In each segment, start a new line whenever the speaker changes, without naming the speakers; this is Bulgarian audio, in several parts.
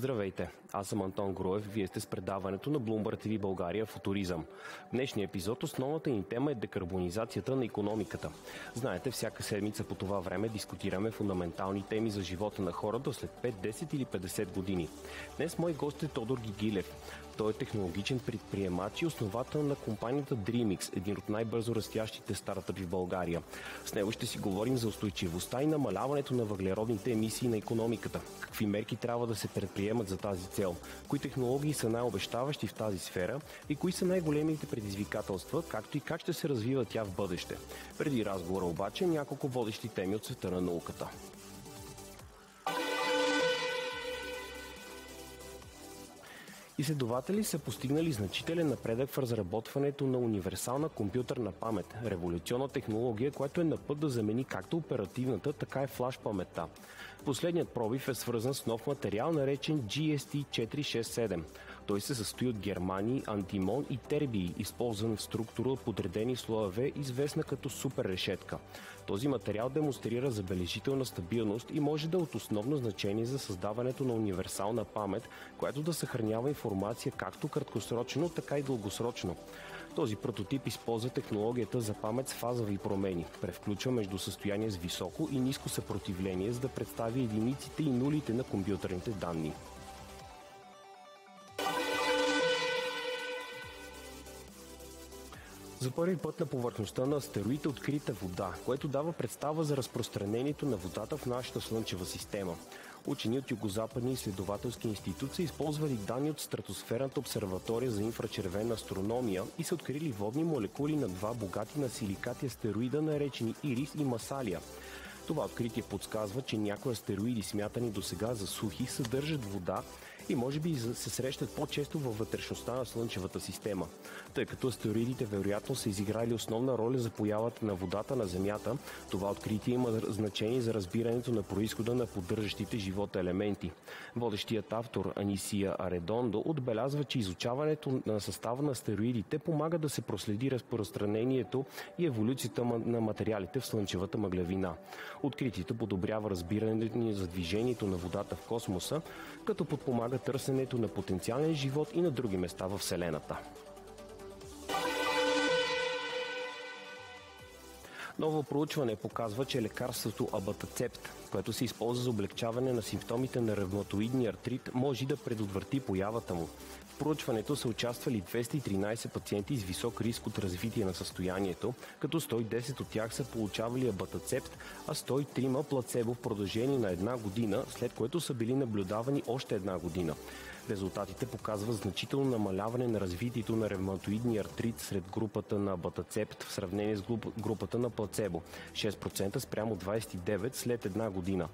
Здравейте, аз съм Антон Гроев, вие сте с предаването на Bloomberg TV България Футуризъм. В днешния епизод основната ни тема е декарбонизацията на економиката. Знаете, всяка седмица по това време дискутираме фундаментални теми за живота на хората след 5, 10 или 50 години. Днес мой гост е Тодор Гигилев. Той е технологичен предприемач и основател на компанията DreamX, един от най-бързо растящите стартъпи в България. С него ще си говорим за устойчивостта и намаляването на въглеродните емисии на економиката. Какви мерки трябва да се предприемат за тази цел? Кои технологии са най-обещаващи в тази сфера и кои са най-големите предизвикателства, както и как ще се развива тя в бъдеще? Преди разговора обаче няколко водещи теми от света на науката. Изследователи са постигнали значителен напредък в разработването на универсална компютърна памет, революционна технология, която е на път да замени както оперативната, така и флаш паметта. Последният пробив е свързан с нов материал, наречен GST467. Той се състои от германи, антимон и тербии, използван в структура от подредени слоеве, известна като супер решетка. Този материал демонстрира забележителна стабилност и може да е от основно значение за създаването на универсална памет, която да съхранява информация както краткосрочно, така и дългосрочно. Този прототип използва технологията за памет с фазови промени. Превключва между състояние с високо и ниско съпротивление, за да представи единиците и нулите на компютърните данни. За първи път на повърхността на астероид е открита вода, което дава представа за разпространението на водата в нашата Слънчева система. Учени от Югозападни изследователски институт са използвали данни от стратосферната обсерватория за инфрачервена астрономия и са открили водни молекули на два богати на силикати астероида, наречени Ирис и Масалия. Това откритие подсказва, че някои астероиди, смятани до сега за сухи, съдържат вода и може би се срещат по-често във вътрешността на Слънчевата система, тъй като астероидите вероятно са изиграли основна роля за появата на водата на Земята. Това откритие има значение за разбирането на происхода на поддържащите живота елементи. Водещият автор Анисия Аредондо отбелязва, че изучаването на състава на астероидите помага да се проследи разпространението и еволюцията на материалите в Слънчевата мъглявина. Откритието подобрява разбирането ни за движението на водата в космоса, като подпомага търсенето на потенциален живот и на други места в Вселената. Ново проучване показва, че лекарството Абатацепт, което се използва за облегчаване на симптомите на ревматоидния артрит, може да предотврати появата му проучването са участвали 213 пациенти с висок риск от развитие на състоянието, като 110 от тях са получавали абатацепт, а 103 плацебо в продължение на една година, след което са били наблюдавани още една година. Резултатите показват значително намаляване на развитието на ревматоидния артрит сред групата на Батацепт в сравнение с групата на плацебо – 6% спрямо 29% след една година.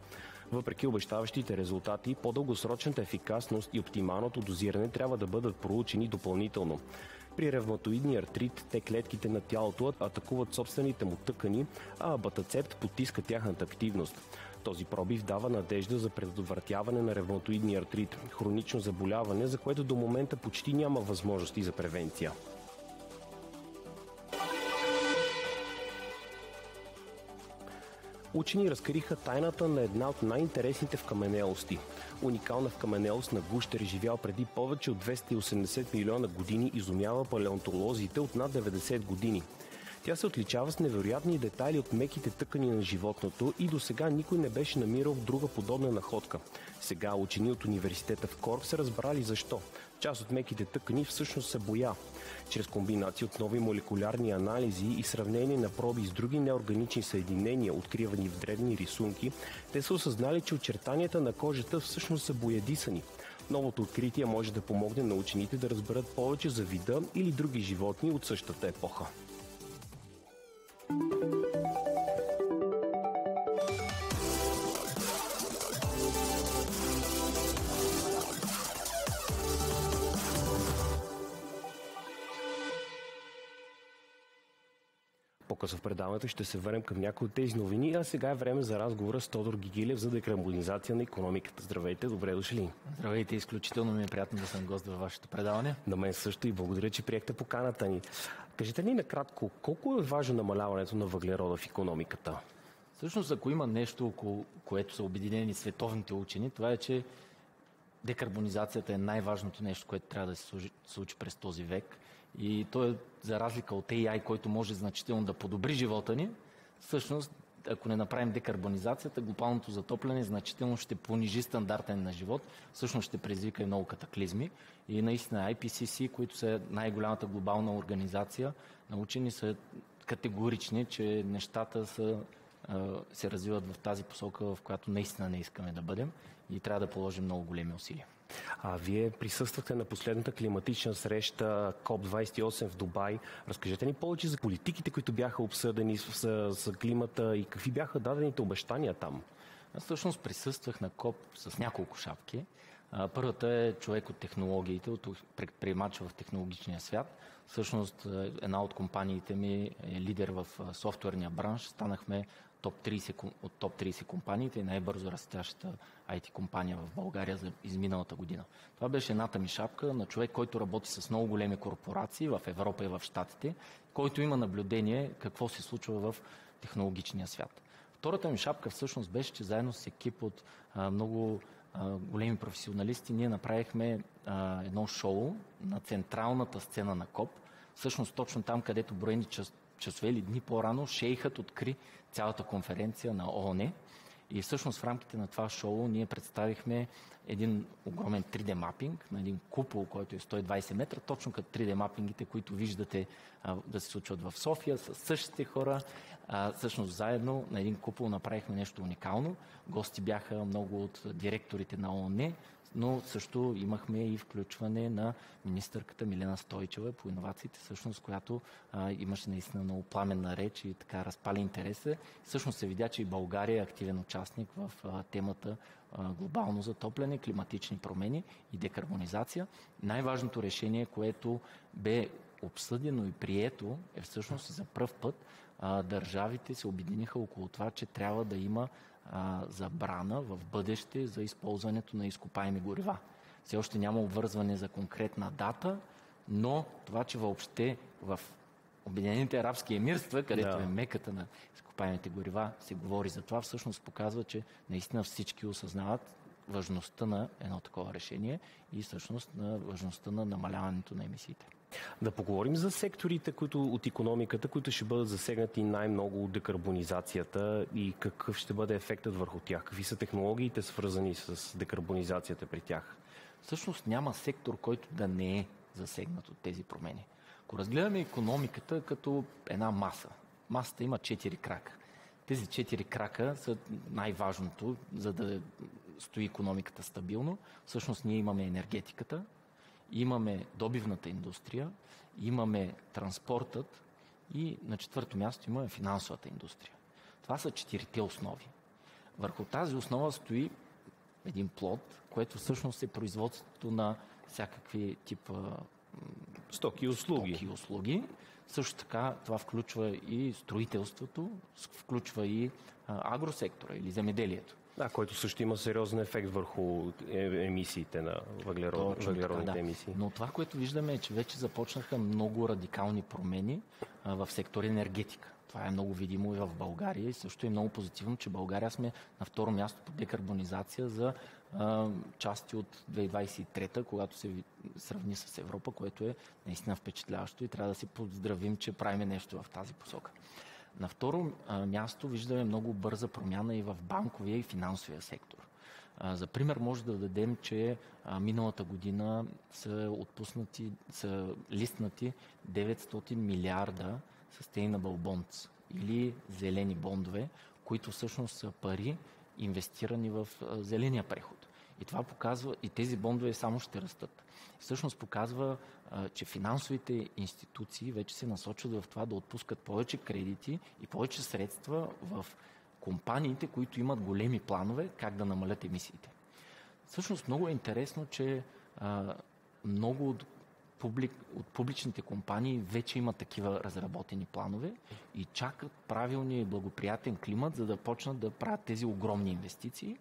Въпреки обещаващите резултати, по-дългосрочната ефикасност и оптималното дозиране трябва да бъдат проучени допълнително. При ревматоидния артрит те клетките на тялото атакуват собствените му тъкани, а батацепт потиска тяхната активност. Този пробив дава надежда за предотвратяване на ревматоидния артрит, хронично заболяване, за което до момента почти няма възможности за превенция. Учени разкриха тайната на една от най-интересните вкаменелости. Уникална вкаменелост на гущер, живял преди повече от 280 милиона години, изумява палеонтолозите от над 90 години. Тя се отличава с невероятни детайли от меките тъкани на животното и до сега никой не беше намирал друга подобна находка. Сега учени от университета в Корк са разбрали защо. Част от меките тъкани всъщност са боя. Чрез комбинация от нови молекулярни анализи и сравнение на проби с други неорганични съединения, откривани в древни рисунки, те са осъзнали, че очертанията на кожата всъщност са боядисани. Новото откритие може да помогне на учените да разберат повече за вида или други животни от същата епоха. По-късно в предаването ще се върнем към някои от тези новини, а сега е време за разговора с Тодор Гигилев за декарбонизация на економиката. Здравейте, добре дошли.
Здравейте, изключително ми е приятно да съм гост във вашето предаване.
На мен също и благодаря, че приехте поканата ни. Кажете ни накратко, колко е важно намаляването на въглерода в економиката?
Всъщност, ако има нещо, около което са обединени световните учени, това е, че декарбонизацията е най-важното нещо, което трябва да се случи през този век. И то е за разлика от AI, който може значително да подобри живота ни, всъщност ако не направим декарбонизацията, глобалното затопляне значително ще понижи стандартен на живот, всъщност ще предизвика и много катаклизми. И наистина IPCC, които са най-голямата глобална организация, научени са категорични, че нещата са, се развиват в тази посока, в която наистина не искаме да бъдем и трябва да положим много големи усилия.
А вие присъствахте на последната климатична среща КОП-28 в Дубай. Разкажете ни повече за политиките, които бяха обсъдени за, за климата и какви бяха дадените обещания там.
Аз всъщност присъствах на КОП с няколко шапки. Първата е човек от технологиите, от предприемач в технологичния свят. Всъщност една от компаниите ми е лидер в софтуерния бранш. Станахме топ 30, от топ 30 компаниите и най-бързо растящата IT компания в България за изминалата година. Това беше едната ми шапка на човек, който работи с много големи корпорации в Европа и в Штатите, който има наблюдение какво се случва в технологичния свят. Втората ми шапка всъщност беше, че заедно с екип от а, много а, големи професионалисти ние направихме а, едно шоу на централната сцена на КОП, всъщност точно там, където броени часове или дни по-рано шейхът откри цялата конференция на ООН. И всъщност в рамките на това шоу ние представихме един огромен 3D мапинг на един купол, който е 120 метра, точно като 3D мапингите, които виждате а, да се случват в София с същите хора. А, всъщност заедно на един купол направихме нещо уникално. Гости бяха много от директорите на ООН, но също имахме и включване на министърката Милена Стойчева по иновациите, всъщност, която а, имаше наистина много пламенна реч и така разпали интереса. Всъщност се видя, че и България е активен участник в а, темата а, глобално затопляне, климатични промени и декарбонизация. Най-важното решение, което бе обсъдено и прието, е всъщност за първ път а, държавите се обединиха около това, че трябва да има а, забрана в бъдеще за използването на изкопаеми горива. Все още няма обвързване за конкретна дата, но това, че въобще в Обединените арабски емирства, където да. е меката на изкопаемите горива, се говори за това, всъщност показва, че наистина всички осъзнават важността на едно такова решение и всъщност на важността на намаляването на емисиите.
Да поговорим за секторите които, от економиката, които ще бъдат засегнати най-много от декарбонизацията и какъв ще бъде ефектът върху тях. Какви са технологиите свързани с декарбонизацията при тях?
Всъщност няма сектор, който да не е засегнат от тези промени. Ако разгледаме економиката като една маса, масата има четири крака. Тези четири крака са най-важното, за да стои економиката стабилно. Всъщност ние имаме енергетиката, имаме добивната индустрия, имаме транспортът и на четвърто място имаме финансовата индустрия. Това са четирите основи. Върху тази основа стои един плод, което всъщност е производството на всякакви типа
стоки и услуги.
Стоки и услуги. Също така това включва и строителството, включва и агросектора или земеделието.
Да, който също има сериозен ефект върху е, емисиите на въглерод, въглеродните да. емисии.
Но това, което виждаме е, че вече започнаха много радикални промени а, в сектора енергетика. Това е много видимо и в България и също е много позитивно, че България сме на второ място по декарбонизация за а, части от 2023, когато се сравни с Европа, което е наистина впечатляващо и трябва да си поздравим, че правиме нещо в тази посока. На второ място виждаме много бърза промяна и в банковия и финансовия сектор. За пример може да дадем, че миналата година са отпуснати, са листнати 900 милиарда sustainable bonds или зелени бондове, които всъщност са пари инвестирани в зеления преход. И това показва, и тези бондове само ще растат. Всъщност показва, че финансовите институции вече се насочват в това да отпускат повече кредити и повече средства в компаниите, които имат големи планове как да намалят емисиите. Всъщност много е интересно, че много от, публик, от публичните компании вече имат такива разработени планове и чакат правилния и благоприятен климат, за да почнат да правят тези огромни инвестиции.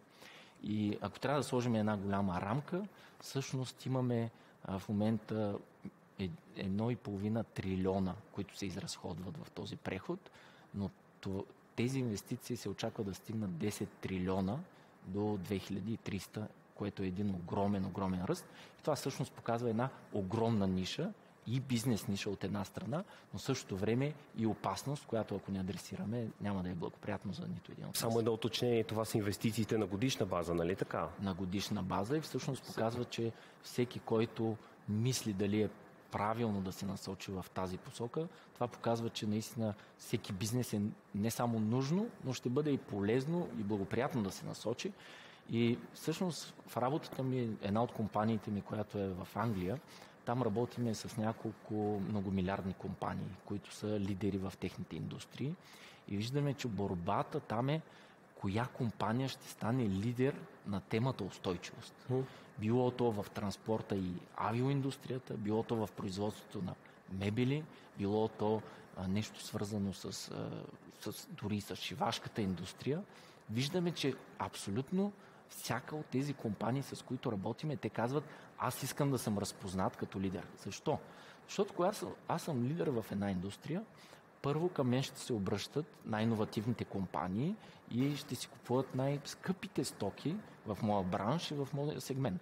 И ако трябва да сложим една голяма рамка, всъщност имаме в момента е, едно и половина трилиона, които се изразходват в този преход, но тези инвестиции се очаква да стигнат 10 трилиона до 2300 което е един огромен, огромен ръст. И това всъщност показва една огромна ниша, и бизнес ниша от една страна, но същото време и опасност, която ако не адресираме, няма да е благоприятно за нито един от
Само едно уточнение, това са инвестициите на годишна база, нали така?
На годишна база и всъщност показва, че всеки, който мисли дали е правилно да се насочи в тази посока, това показва, че наистина всеки бизнес е не само нужно, но ще бъде и полезно и благоприятно да се насочи. И всъщност в работата ми, една от компаниите ми, която е в Англия, там работиме с няколко многомилиардни компании, които са лидери в техните индустрии. И виждаме, че борбата там е коя компания ще стане лидер на темата устойчивост. Било то в транспорта и авиоиндустрията, било то в производството на мебели, било то а, нещо свързано с, а, с дори с шивашката индустрия. Виждаме, че абсолютно всяка от тези компании, с които работиме, те казват, аз искам да съм разпознат като лидер. Защо? Защото когато аз съм лидер в една индустрия, първо към мен ще се обръщат най-инновативните компании и ще си купуват най-скъпите стоки в моя бранш и в моя сегмент.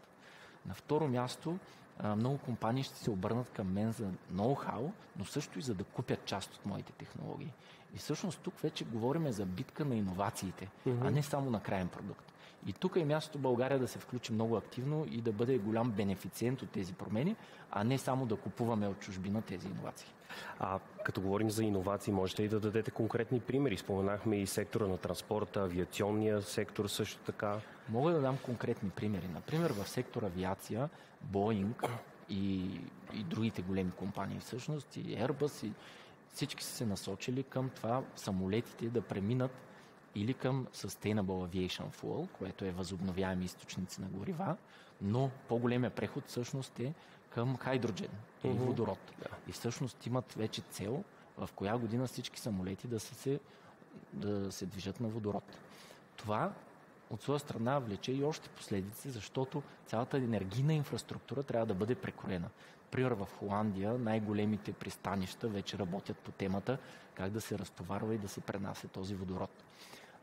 На второ място, много компании ще се обърнат към мен за ноу-хау, но също и за да купят част от моите технологии. И всъщност тук вече говорим за битка на иновациите, mm-hmm. а не само на крайен продукт. И тук е мястото България да се включи много активно и да бъде голям бенефициент от тези промени, а не само да купуваме от чужбина тези иновации.
А като говорим за иновации, можете ли да дадете конкретни примери? Споменахме и сектора на транспорта, авиационния сектор също така.
Мога да дам конкретни примери. Например, в сектор авиация, Боинг и, и другите големи компании всъщност, и Airbus, и всички са се насочили към това самолетите да преминат или към Sustainable Aviation Fuel, което е възобновяеми източници на горива, но по-големия преход всъщност е към хайдроджен или uh-huh. водород. Да. И всъщност имат вече цел в коя година всички самолети да се, да се движат на водород. Това от своя страна влече и още последици, защото цялата енергийна инфраструктура трябва да бъде прекроена. Пример в Холандия най-големите пристанища вече работят по темата как да се разтоварва и да се пренася този водород.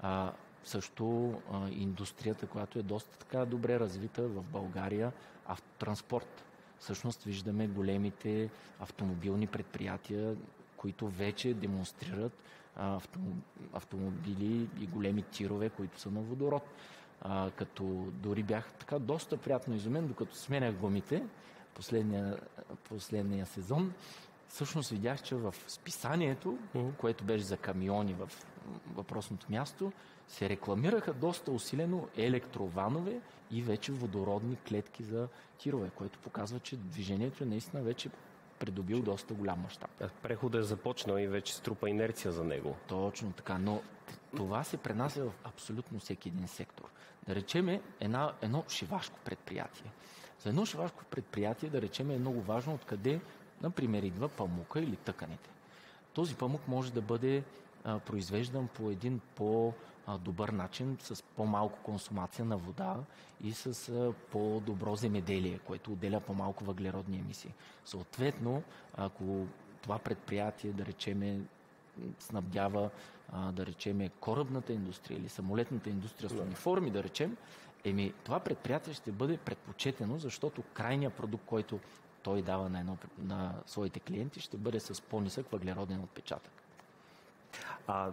А, също а, индустрията, която е доста така добре развита в България, автотранспорт. Всъщност виждаме големите автомобилни предприятия, които вече демонстрират автомобили и големи тирове, които са на водород. А, като дори бях така доста приятно изумен, докато сменях гумите последния, последния сезон, всъщност видях, че в списанието, mm-hmm. което беше за камиони в въпросното място, се рекламираха доста усилено електрованове и вече водородни клетки за тирове, което показва, че движението е наистина вече придобил доста голям мащаб.
Преходът е започнал и вече струпа инерция за него.
Точно така, но това се пренася в абсолютно всеки един сектор. Да речеме една, едно шивашко предприятие. За едно шивашко предприятие, да речем, е много важно откъде, например, идва памука или тъканите. Този памук може да бъде произвеждан по един по-добър начин, с по-малко консумация на вода и с по-добро земеделие, което отделя по-малко въглеродни емисии. Съответно, ако това предприятие, да речеме, снабдява, а, да речеме, корабната индустрия или самолетната индустрия с униформи, да речем, еми, това предприятие ще бъде предпочетено, защото крайният продукт, който той дава на, едно, на своите клиенти, ще бъде с по-нисък въглероден отпечатък.
А,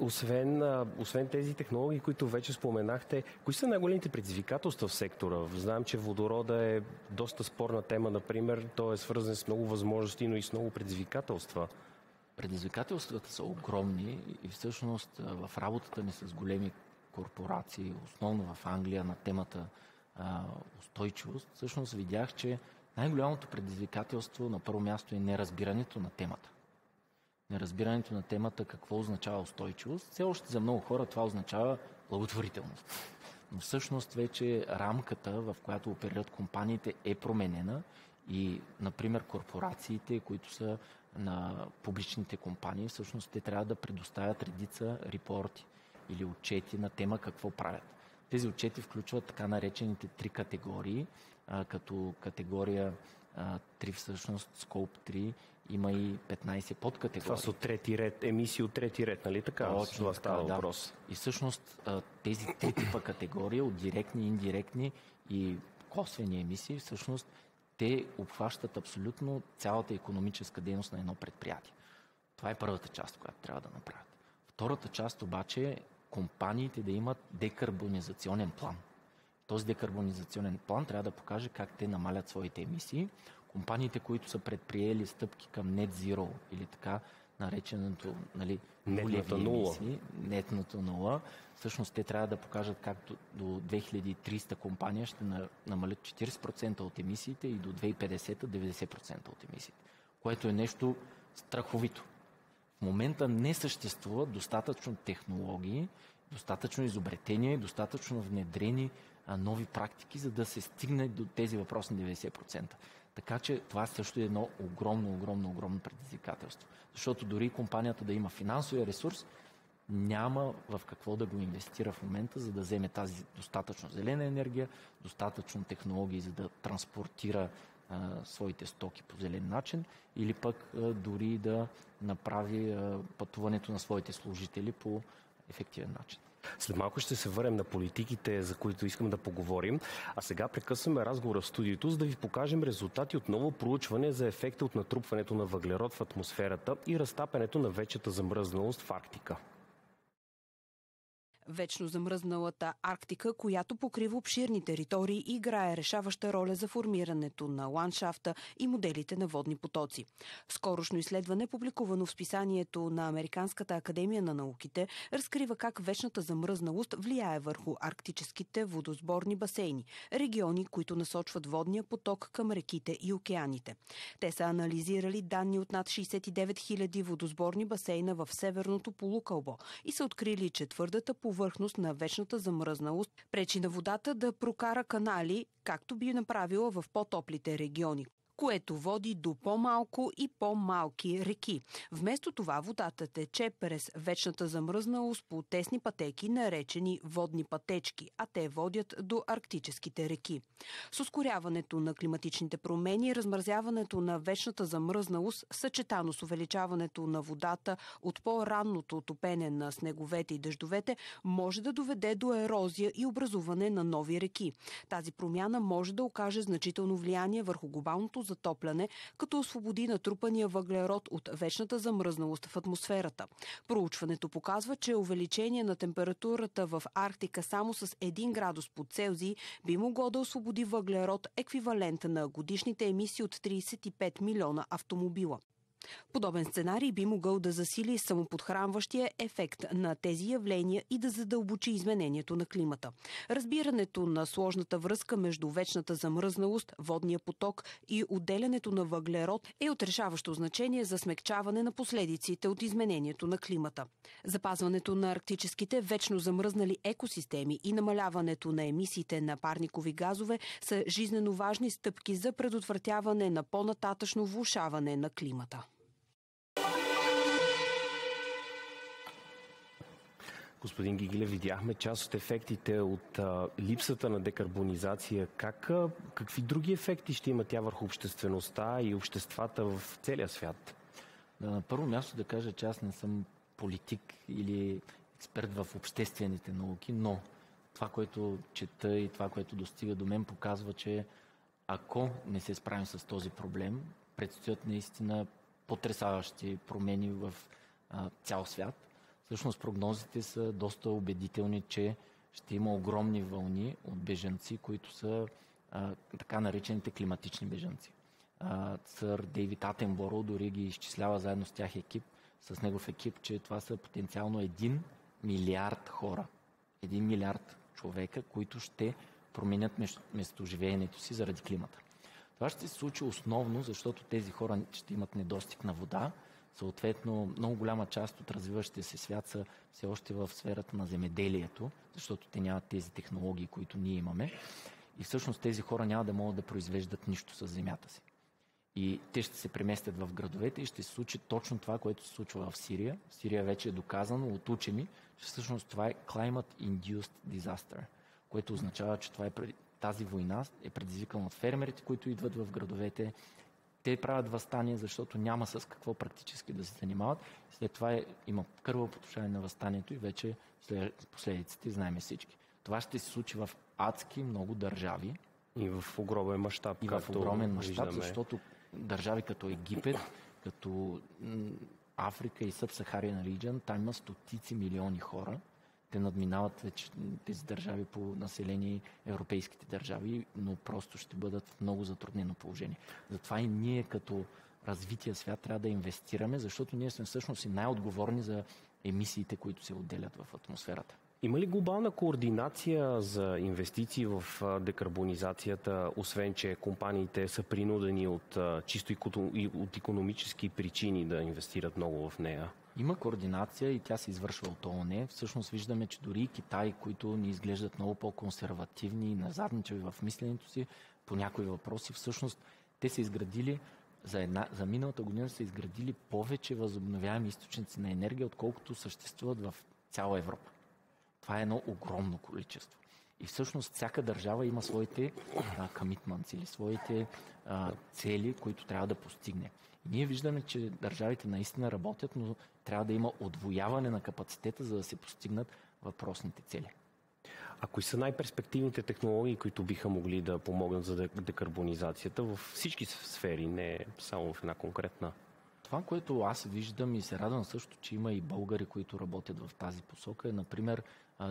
освен, освен тези технологии, които вече споменахте, кои са най-големите предизвикателства в сектора? Знаем, че водорода е доста спорна тема, например. Той е свързан с много възможности, но и с много предизвикателства.
Предизвикателствата са огромни и всъщност в работата ни с големи корпорации, основно в Англия на темата а, устойчивост, всъщност видях, че най-голямото предизвикателство на първо място е неразбирането на темата. Неразбирането на темата какво означава устойчивост. Все още за много хора това означава благотворителност. Но всъщност вече рамката, в която оперират компаниите, е променена и, например, корпорациите, които са на публичните компании, всъщност те трябва да предоставят редица репорти или отчети на тема какво правят. Тези отчети включват така наречените три категории, а, като категория а, 3 всъщност, Scope 3 има и 15 подкатегории.
Това са от трети ред, емисии от трети ред, нали така?
Точно,
това става
да.
въпрос.
И всъщност тези три типа категории от директни, индиректни и косвени емисии, всъщност те обхващат абсолютно цялата економическа дейност на едно предприятие. Това е първата част, която трябва да направят. Втората част обаче компаниите да имат декарбонизационен план. Този декарбонизационен план трябва да покаже как те намалят своите емисии. Компаниите, които са предприели стъпки към Net Zero или така нареченото нали,
нетната нула.
Емисии, нетната нула, всъщност те трябва да покажат как до, до 2300 компания ще намалят 40% от емисиите и до 2050 90% от емисиите, което е нещо страховито. В момента не съществуват достатъчно технологии, достатъчно изобретения, достатъчно внедрени а, нови практики, за да се стигне до тези въпросни 90%. Така че това също е едно огромно, огромно, огромно предизвикателство. Защото дори компанията да има финансовия ресурс, няма в какво да го инвестира в момента, за да вземе тази достатъчно зелена енергия, достатъчно технологии, за да транспортира своите стоки по зелен начин или пък дори да направи пътуването на своите служители по ефективен начин.
След малко ще се върнем на политиките, за които искам да поговорим. А сега прекъсваме разговора в студиото, за да ви покажем резултати от ново проучване за ефекта от натрупването на въглерод в атмосферата и разтапянето на вечата замръзналост в Арктика
вечно замръзналата Арктика, която покрива обширни територии играе решаваща роля за формирането на ландшафта и моделите на водни потоци. Скорошно изследване, публикувано в списанието на Американската академия на науките, разкрива как вечната замръзналост влияе върху арктическите водосборни басейни, региони, които насочват водния поток към реките и океаните. Те са анализирали данни от над 69 000 водосборни басейна в северното полукълбо и са открили, че твърдата по повърхност на вечната замръзналост пречи на водата да прокара канали, както би направила в по-топлите региони което води до по-малко и по-малки реки. Вместо това водата тече през вечната замръзналост по тесни пътеки, наречени водни пътечки, а те водят до арктическите реки. С ускоряването на климатичните промени, размразяването на вечната замръзналост, съчетано с увеличаването на водата от по-ранното отопене на снеговете и дъждовете, може да доведе до ерозия и образуване на нови реки. Тази промяна може да окаже значително влияние върху глобалното затопляне, като освободи натрупания въглерод от вечната замръзналост в атмосферата. Проучването показва, че увеличение на температурата в Арктика само с 1 градус по Целзий би могло да освободи въглерод еквивалент на годишните емисии от 35 милиона автомобила. Подобен сценарий би могъл да засили самоподхранващия ефект на тези явления и да задълбочи изменението на климата. Разбирането на сложната връзка между вечната замръзналост, водния поток и отделянето на въглерод е отрешаващо значение за смягчаване на последиците от изменението на климата. Запазването на арктическите вечно замръзнали екосистеми и намаляването на емисиите на парникови газове са жизнено важни стъпки за предотвратяване на по-нататъчно влушаване на климата.
Господин Гигиле, видяхме част от ефектите от а, липсата на декарбонизация. Как, а, какви други ефекти ще има тя върху обществеността и обществата в целия свят?
Да, на първо място да кажа, че аз не съм политик или експерт в обществените науки, но това, което чета и това, което достига до мен, показва, че ако не се справим с този проблем, предстоят наистина потрясаващи промени в а, цял свят. Всъщност прогнозите са доста убедителни, че ще има огромни вълни от бежанци, които са а, така наречените климатични бежанци. А, сър Дейвид Атенборо дори ги изчислява заедно с тях екип, с негов екип, че това са потенциално 1 милиард хора. 1 милиард човека, които ще променят местоживеенето си заради климата. Това ще се случи основно, защото тези хора ще имат недостиг на вода, Съответно, много голяма част от развиващите се свят са все още в сферата на земеделието, защото те нямат тези технологии, които ние имаме. И всъщност тези хора няма да могат да произвеждат нищо с земята си. И те ще се преместят в градовете и ще се случи точно това, което се случва в Сирия. В Сирия вече е доказано от учени, че всъщност това е Climate Induced Disaster, което означава, че това е, тази война е предизвикана от фермерите, които идват в градовете, те правят възстание, защото няма с какво практически да се занимават. След това е, има кърво потушение на възстанието и вече след последиците знаем всички. Това ще се случи в адски много държави.
И в огромен мащаб.
И в огромен мащаб, защото държави като Египет, като Африка и Събсахариен регион, там има стотици милиони хора. Те надминават вече тези държави по население, европейските държави, но просто ще бъдат в много затруднено положение. Затова и ние като развития свят трябва да инвестираме, защото ние сме всъщност и най-отговорни за емисиите, които се отделят в атмосферата.
Има ли глобална координация за инвестиции в декарбонизацията, освен че компаниите са принудени от чисто и от економически причини да инвестират много в нея?
Има координация и тя се извършва от ООН. Всъщност виждаме, че дори и Китай, които ни изглеждат много по-консервативни и назадничави в мисленето си по някои въпроси, всъщност те са изградили за, една, за миналата година са изградили повече възобновяеми източници на енергия, отколкото съществуват в цяла Европа. Това е едно огромно количество. И всъщност всяка държава има своите комитманс или своите а, цели, които трябва да постигне. И ние виждаме, че държавите наистина работят, но трябва да има отвояване на капацитета, за да се постигнат въпросните цели.
А кои са най-перспективните технологии, които биха могли да помогнат за декарбонизацията в всички сфери, не само в една конкретна?
Това, което аз виждам и се радвам също, че има и българи, които работят в тази посока, е, например,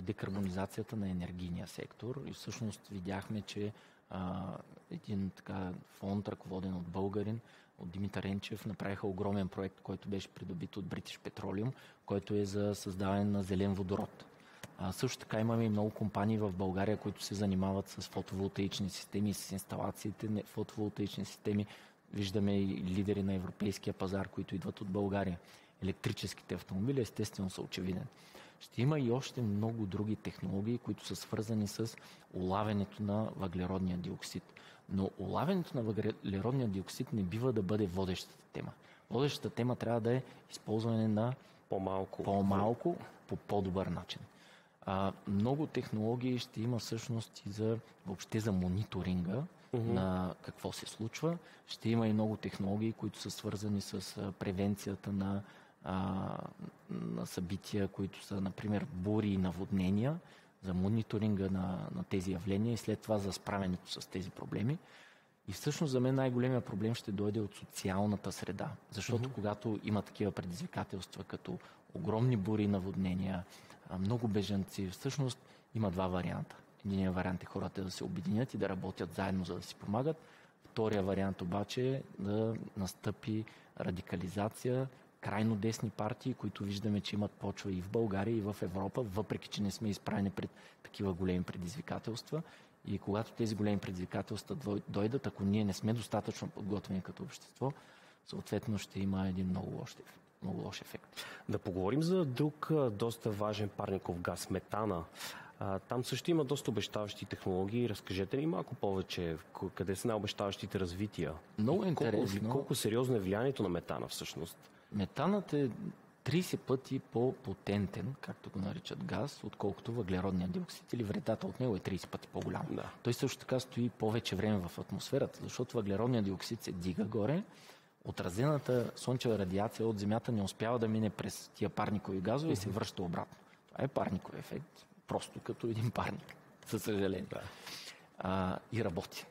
декарбонизацията на енергийния сектор. И всъщност видяхме, че а, един така фонд, ръководен от българин, от Димитър Енчев, направиха огромен проект, който беше придобит от British Petroleum, който е за създаване на зелен водород. А, също така имаме и много компании в България, които се занимават с фотоволтаични системи, с инсталациите на фотоволтаични системи. Виждаме и лидери на европейския пазар, които идват от България. Електрическите автомобили естествено са очевиден. Ще има и още много други технологии, които са свързани с улавянето на въглеродния диоксид. Но улавянето на въглеродния диоксид не бива да бъде водещата тема. Водещата тема трябва да е използване на
по-малко,
по-малко по по-добър начин. А, много технологии ще има всъщност и за, въобще за мониторинга uh-huh. на какво се случва. Ще има и много технологии, които са свързани с превенцията на а, на събития, които са, например, бури и наводнения, за мониторинга на, на тези явления и след това за справянето с тези проблеми. И всъщност за мен най-големия проблем ще дойде от социалната среда. Защото mm-hmm. когато има такива предизвикателства, като огромни бури наводнения, много бежанци, всъщност има два варианта. Единият вариант е хората да се обединят и да работят заедно, за да си помагат. Втория вариант обаче е да настъпи радикализация, крайно десни партии, които виждаме, че имат почва и в България, и в Европа, въпреки че не сме изправени пред такива големи предизвикателства. И когато тези големи предизвикателства дойдат, ако ние не сме достатъчно подготвени като общество, съответно ще има един много лош, много лош ефект.
Да поговорим за друг доста важен парников газ, метана. Там също има доста обещаващи технологии. Разкажете ли малко повече, къде са най-обещаващите развития?
Много интересно.
Колко, колко сериозно е влиянието на метана всъщност?
Метанът е 30 пъти по-потентен, както го наричат газ, отколкото въглеродния диоксид или вредата от него е 30 пъти по-голям. Да. Той също така стои повече време в атмосферата, защото въглеродния диоксид се дига горе, отразената слънчева радиация от Земята не успява да мине през тия парникови газове mm-hmm. и се връща обратно. Това е парников ефект, просто като един парник, със съжаление. Да. А, и работи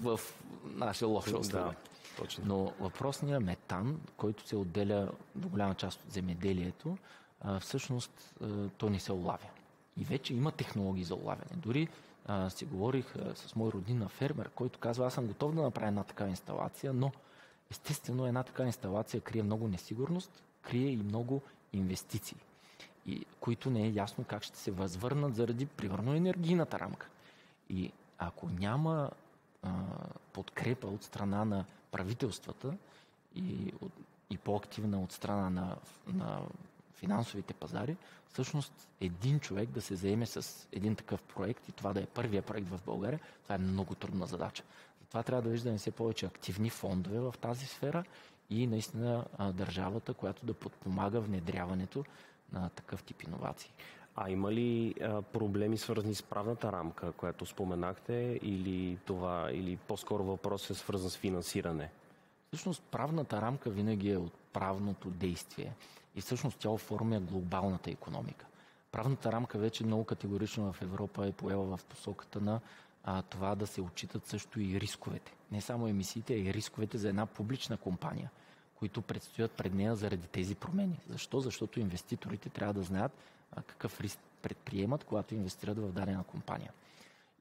в наша лоша услуга. Да. Точно. Но въпросният метан, който се отделя до голяма част от земеделието, всъщност то не се улавя. И вече има технологии за улавяне. Дори а, си говорих а, с мой родина фермер, който казва, аз съм готов да направя една такава инсталация, но естествено една такава инсталация крие много несигурност, крие и много инвестиции, и, които не е ясно как ще се възвърнат заради, примерно, енергийната рамка. И ако няма а, подкрепа от страна на правителствата и, и по-активна от страна на, на финансовите пазари, всъщност един човек да се заеме с един такъв проект и това да е първия проект в България, това е много трудна задача. Затова трябва да виждаме все повече активни фондове в тази сфера и наистина държавата, която да подпомага внедряването на такъв тип иновации.
А има ли а, проблеми свързани с правната рамка, която споменахте, или това, или по-скоро въпрос е свързан с финансиране?
Всъщност правната рамка винаги е от правното действие и всъщност тя оформя глобалната економика. Правната рамка вече много категорично в Европа е поела в посоката на а, това да се отчитат също и рисковете. Не само емисиите, а и рисковете за една публична компания, които предстоят пред нея заради тези промени. Защо? Защото инвеститорите трябва да знаят какъв риск предприемат, когато инвестират в дадена компания.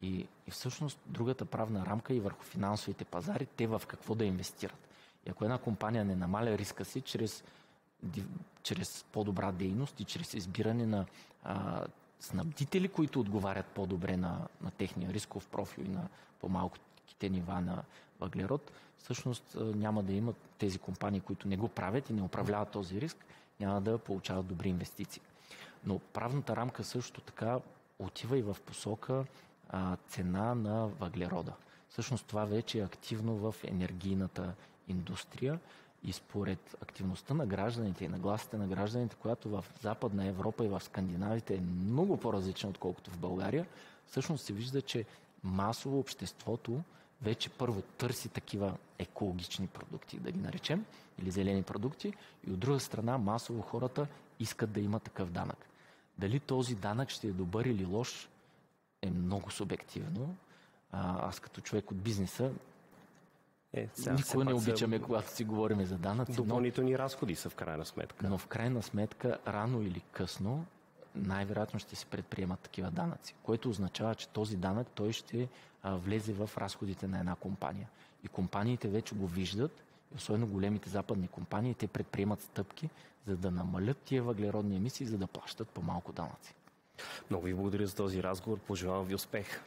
И, и всъщност другата правна рамка и върху финансовите пазари, те в какво да инвестират. И ако една компания не намаля риска си чрез, чрез по-добра дейност и чрез избиране на а, снабдители, които отговарят по-добре на, на техния рисков профил и на по-малките нива на въглерод, всъщност няма да имат тези компании, които не го правят и не управляват този риск, няма да получават добри инвестиции. Но правната рамка също така отива и в посока а, цена на въглерода. Всъщност това вече е активно в енергийната индустрия и според активността на гражданите и нагласите на гражданите, която в Западна Европа и в Скандинавите е много по-различна, отколкото в България, всъщност се вижда, че масово обществото вече първо търси такива екологични продукти, да ги наречем, или зелени продукти, и от друга страна масово хората искат да има такъв данък. Дали този данък ще е добър или лош, е много субективно. А, аз като човек от бизнеса е, сега, Никога не обичаме, са... когато си говорим за данъци.
Допълнителни но... разходи са в крайна сметка.
Но в крайна сметка, рано или късно, най-вероятно ще се предприемат такива данъци, което означава, че този данък той ще а, влезе в разходите на една компания. И компаниите вече го виждат, и особено големите западни компании, те предприемат стъпки, за да намалят тия въглеродни емисии, за да плащат по-малко данъци.
Много ви благодаря за този разговор. Пожелавам ви успех.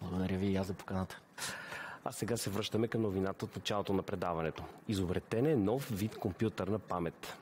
Благодаря ви и аз за поканата.
А сега се връщаме към новината от началото на предаването. Изобретен е нов вид компютърна памет.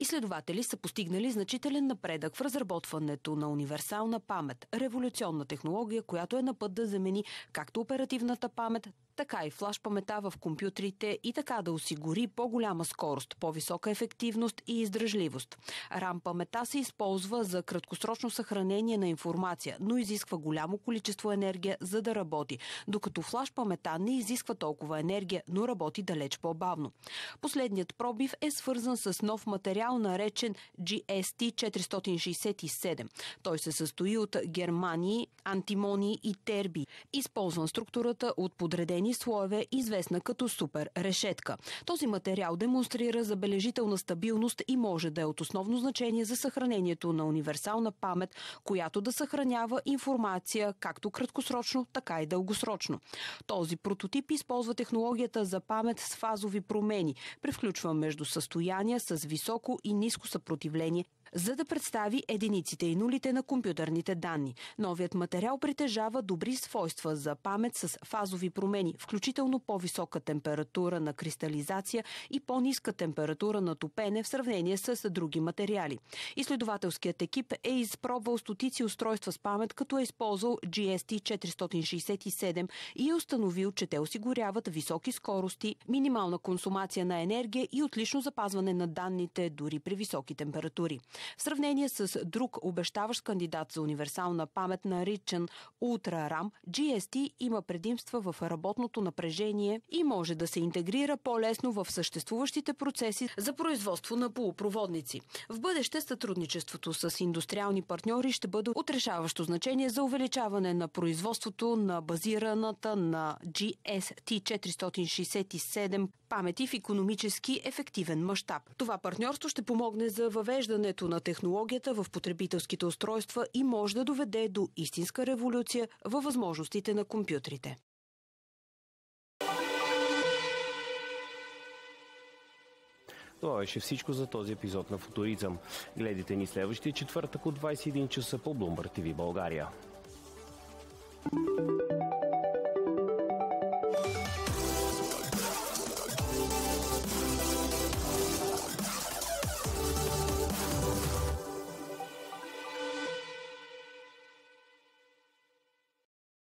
Изследователи са постигнали значителен напредък в разработването на универсална памет, революционна технология, която е на път да замени както оперативната памет, така и флаш памета в компютрите и така да осигури по-голяма скорост, по-висока ефективност и издръжливост. RAM памета се използва за краткосрочно съхранение на информация, но изисква голямо количество енергия за да работи, докато флаш памета не изисква толкова енергия, но работи далеч по-бавно. Последният пробив е свързан с нов материал, наречен GST-467. Той се състои от германии, антимонии и терби. Използван структурата от подредени строени слоеве, известна като супер решетка. Този материал демонстрира забележителна стабилност и може да е от основно значение за съхранението на универсална памет, която да съхранява информация както краткосрочно, така и дългосрочно. Този прототип използва технологията за памет с фазови промени, превключва между състояния с високо и ниско съпротивление за да представи единиците и нулите на компютърните данни. Новият материал притежава добри свойства за памет с фазови промени, включително по-висока температура на кристализация и по-ниска температура на топене в сравнение с други материали. Изследователският екип е изпробвал стотици устройства с памет, като е използвал GST 467 и е установил, че те осигуряват високи скорости, минимална консумация на енергия и отлично запазване на данните дори при високи температури. В сравнение с друг обещаващ кандидат за универсална памет, наричан Ultra RAM, GST има предимства в работното напрежение и може да се интегрира по-лесно в съществуващите процеси за производство на полупроводници. В бъдеще сътрудничеството с индустриални партньори ще бъде отрешаващо значение за увеличаване на производството на базираната на GST 467 памети в економически ефективен мащаб. Това партньорство ще помогне за въвеждането на технологията в потребителските устройства и може да доведе до истинска революция във възможностите на компютрите.
Това беше всичко за този епизод на Футуризъм. Гледайте ни следващия четвъртък от 21 часа по Bloomberg TV България.